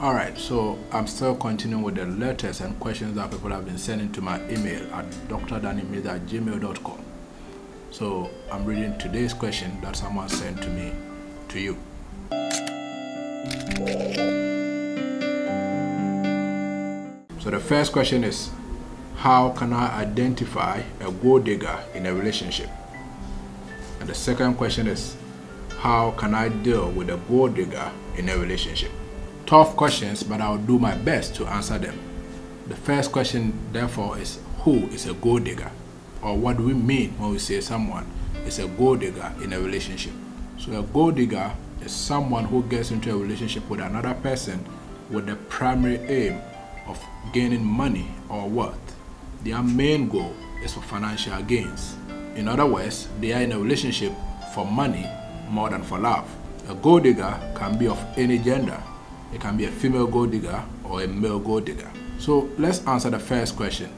All right, so I'm still continuing with the letters and questions that people have been sending to my email at drdanimid at gmail.com. So I'm reading today's question that someone sent to me to you. So the first question is How can I identify a gold digger in a relationship? And the second question is How can I deal with a gold digger in a relationship? Tough questions, but I'll do my best to answer them. The first question, therefore, is Who is a gold digger? Or what do we mean when we say someone is a gold digger in a relationship? So, a gold digger is someone who gets into a relationship with another person with the primary aim of gaining money or wealth. Their main goal is for financial gains. In other words, they are in a relationship for money more than for love. A gold digger can be of any gender. It can be a female gold digger or a male gold digger. So let's answer the first question.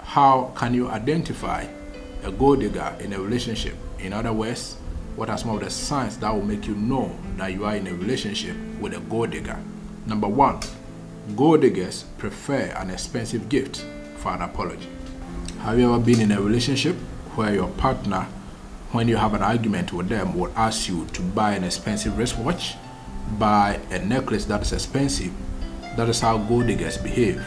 How can you identify a gold digger in a relationship? In other words, what are some of the signs that will make you know that you are in a relationship with a gold digger? Number one, gold diggers prefer an expensive gift for an apology. Have you ever been in a relationship where your partner, when you have an argument with them, will ask you to buy an expensive wristwatch, buy a necklace that is expensive? That is how gold diggers behave.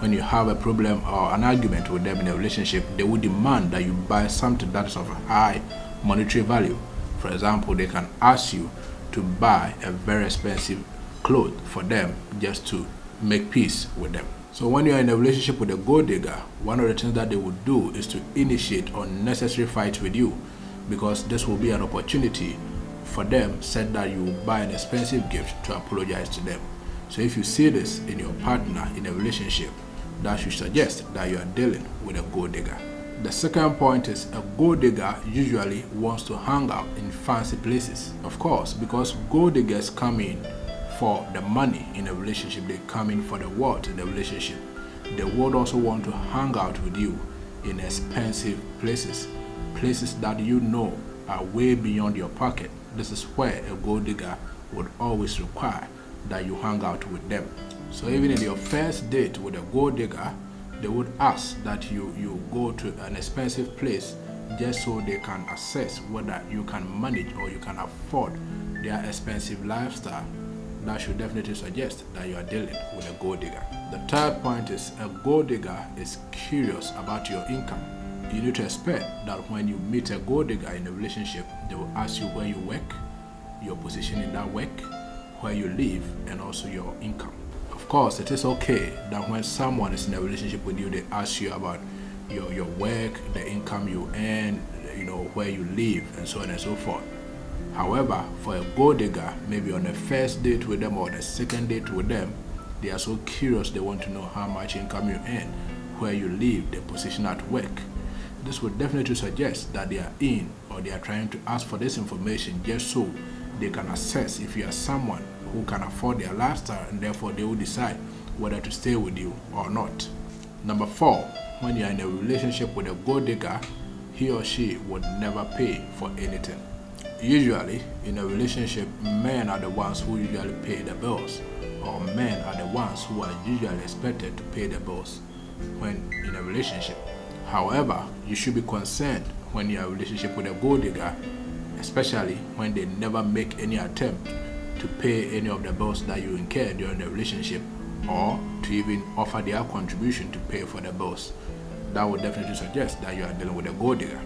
When you have a problem or an argument with them in a relationship, they will demand that you buy something that is of high monetary value. For example, they can ask you to buy a very expensive cloth for them just to make peace with them. So when you are in a relationship with a gold digger, one of the things that they would do is to initiate unnecessary fights with you because this will be an opportunity for them said that you buy an expensive gift to apologize to them. So if you see this in your partner in a relationship, that should suggest that you are dealing with a gold digger. The second point is a gold digger usually wants to hang out in fancy places. Of course, because gold diggers come in for the money in a relationship, they come in for the wealth in the relationship. They would also want to hang out with you in expensive places, places that you know are way beyond your pocket. This is where a gold digger would always require that you hang out with them. So even in your first date with a gold digger, they would ask that you, you go to an expensive place just so they can assess whether you can manage or you can afford their expensive lifestyle. That should definitely suggest that you are dealing with a gold digger. The third point is a gold digger is curious about your income. You need to expect that when you meet a gold digger in a relationship, they will ask you where you work, your position in that work, where you live, and also your income. Of course, it is okay that when someone is in a relationship with you, they ask you about your, your work, the income you earn, you know, where you live, and so on and so forth. However, for a gold digger, maybe on the first date with them or the second date with them, they are so curious they want to know how much income you earn, where you live, the position at work. This would definitely suggest that they are in or they are trying to ask for this information just so they can assess if you are someone who can afford their lifestyle and therefore they will decide whether to stay with you or not. Number four, when you are in a relationship with a gold digger, he or she would never pay for anything. Usually, in a relationship, men are the ones who usually pay the bills, or men are the ones who are usually expected to pay the bills when in a relationship. However, you should be concerned when you are a relationship with a gold digger, especially when they never make any attempt to pay any of the bills that you incur during the relationship or to even offer their contribution to pay for the bills. That would definitely suggest that you are dealing with a gold digger.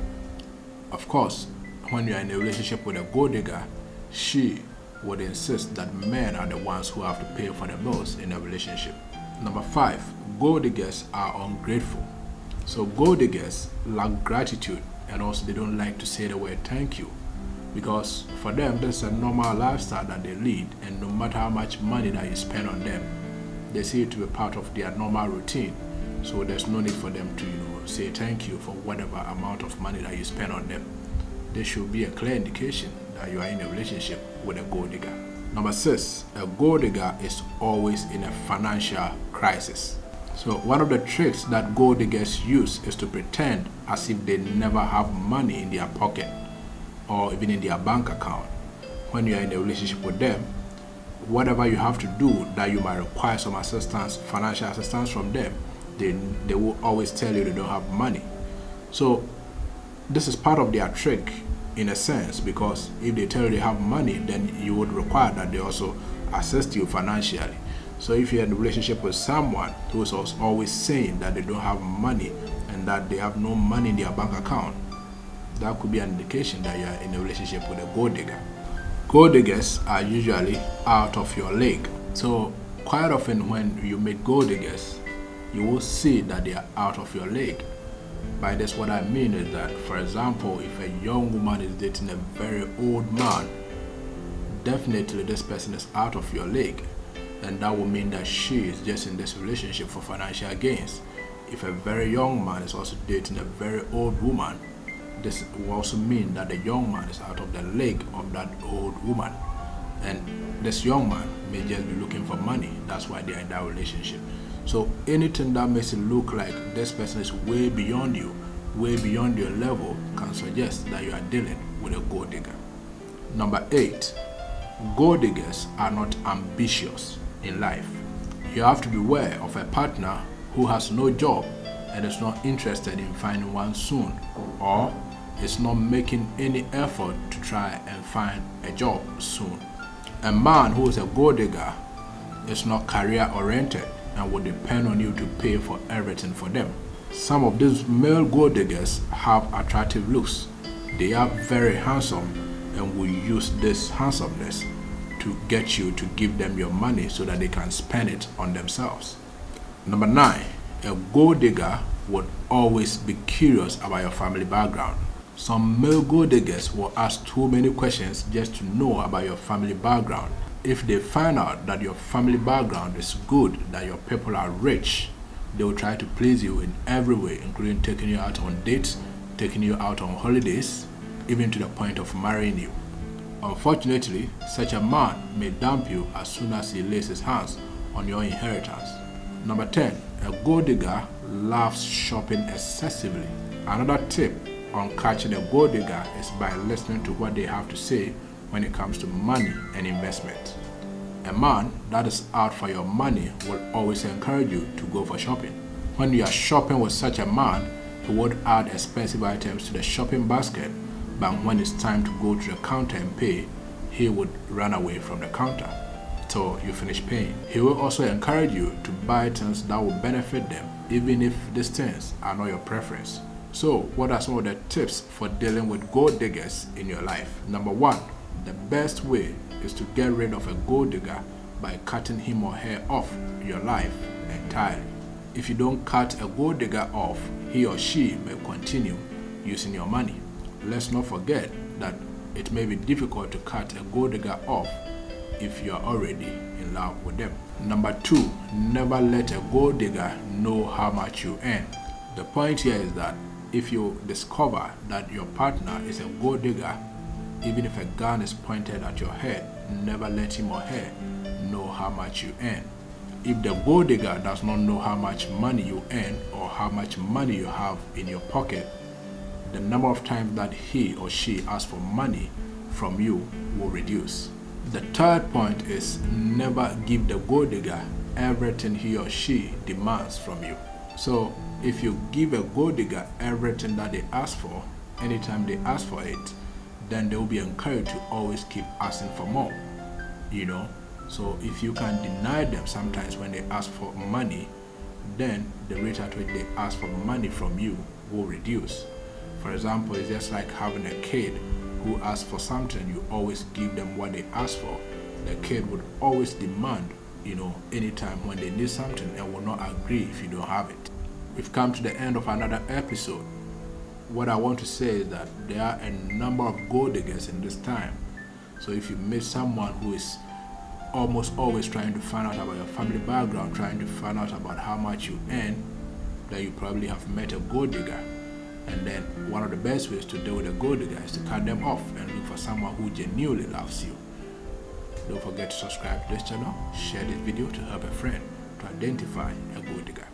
Of course, when you are in a relationship with a gold digger, she would insist that men are the ones who have to pay for the bills in a relationship. Number five, gold diggers are ungrateful. So gold diggers lack gratitude and also they don't like to say the word thank you because for them this is a normal lifestyle that they lead and no matter how much money that you spend on them they see it to be part of their normal routine. So there's no need for them to you know say thank you for whatever amount of money that you spend on them. There should be a clear indication that you are in a relationship with a gold digger number six a gold digger is always in a financial crisis so one of the tricks that gold diggers use is to pretend as if they never have money in their pocket or even in their bank account. When you are in a relationship with them, whatever you have to do that you might require some assistance, financial assistance from them, they, they will always tell you they don't have money. So this is part of their trick in a sense because if they tell you they have money, then you would require that they also assist you financially. So if you're in a relationship with someone who is always saying that they don't have money and that they have no money in their bank account, that could be an indication that you're in a relationship with a gold digger. Gold diggers are usually out of your league. So quite often when you meet gold diggers, you will see that they are out of your league. By this what I mean is that, for example, if a young woman is dating a very old man, definitely this person is out of your league. And that will mean that she is just in this relationship for financial gains. If a very young man is also dating a very old woman, this will also mean that the young man is out of the league of that old woman. And this young man may just be looking for money. That's why they're in that relationship. So anything that makes it look like this person is way beyond you, way beyond your level, can suggest that you are dealing with a gold digger. Number eight, gold diggers are not ambitious in life. You have to beware of a partner who has no job and is not interested in finding one soon, or is not making any effort to try and find a job soon. A man who is a gold digger is not career oriented and will depend on you to pay for everything for them. Some of these male gold diggers have attractive looks. They are very handsome and will use this handsomeness to get you to give them your money so that they can spend it on themselves. Number nine, a gold digger would always be curious about your family background. Some male gold diggers will ask too many questions just to know about your family background. If they find out that your family background is good, that your people are rich, they will try to please you in every way, including taking you out on dates, taking you out on holidays, even to the point of marrying you. Unfortunately, such a man may dump you as soon as he lays his hands on your inheritance. Number 10. A gold digger loves shopping excessively. Another tip on catching a gold digger is by listening to what they have to say when it comes to money and investment. A man that is out for your money will always encourage you to go for shopping. When you are shopping with such a man, he would add expensive items to the shopping basket, but when it's time to go to the counter and pay, he would run away from the counter till you finish paying. He will also encourage you to buy things that will benefit them, even if these things are not your preference. So, what are some of the tips for dealing with gold diggers in your life? Number one, the best way is to get rid of a gold digger by cutting him or her off your life entirely. If you don't cut a gold digger off, he or she may continue using your money. Let's not forget that it may be difficult to cut a gold digger off if you are already in love with them. Number two, never let a gold digger know how much you earn. The point here is that if you discover that your partner is a gold digger, even if a gun is pointed at your head, never let him or her know how much you earn. If the gold digger does not know how much money you earn or how much money you have in your pocket, the number of times that he or she asks for money from you will reduce. The third point is never give the gold digger everything he or she demands from you. So if you give a gold digger everything that they ask for, anytime they ask for it, then they will be encouraged to always keep asking for more. You know? So if you can deny them sometimes when they ask for money, then the rate at which they ask for money from you will reduce. For example, it's just like having a kid who asks for something, you always give them what they ask for. The kid would always demand, you know, anytime when they need something and will not agree if you don't have it. We've come to the end of another episode. What I want to say is that there are a number of gold diggers in this time. So if you meet someone who is almost always trying to find out about your family background, trying to find out about how much you earn, then you probably have met a gold digger. And then one of the best ways to deal with a gold digger is to cut them off and look for someone who genuinely loves you. Don't forget to subscribe to this channel, share this video to help a friend to identify a gold digger.